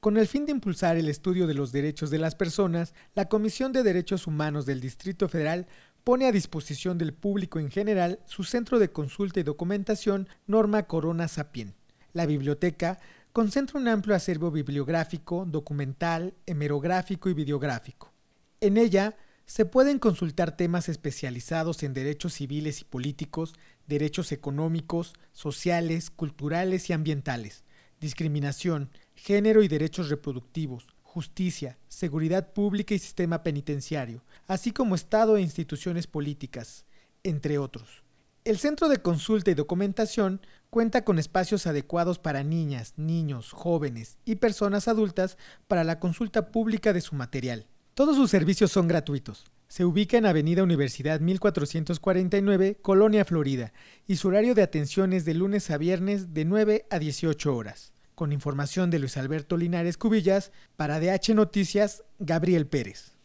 Con el fin de impulsar el estudio de los derechos de las personas, la Comisión de Derechos Humanos del Distrito Federal pone a disposición del público en general su centro de consulta y documentación Norma Corona Sapien. La biblioteca concentra un amplio acervo bibliográfico, documental, hemerográfico y videográfico. En ella se pueden consultar temas especializados en derechos civiles y políticos, derechos económicos, sociales, culturales y ambientales, discriminación, género y derechos reproductivos, justicia, seguridad pública y sistema penitenciario, así como Estado e instituciones políticas, entre otros. El Centro de Consulta y Documentación cuenta con espacios adecuados para niñas, niños, jóvenes y personas adultas para la consulta pública de su material. Todos sus servicios son gratuitos. Se ubica en Avenida Universidad 1449, Colonia Florida, y su horario de atención es de lunes a viernes de 9 a 18 horas. Con información de Luis Alberto Linares Cubillas, para DH Noticias, Gabriel Pérez.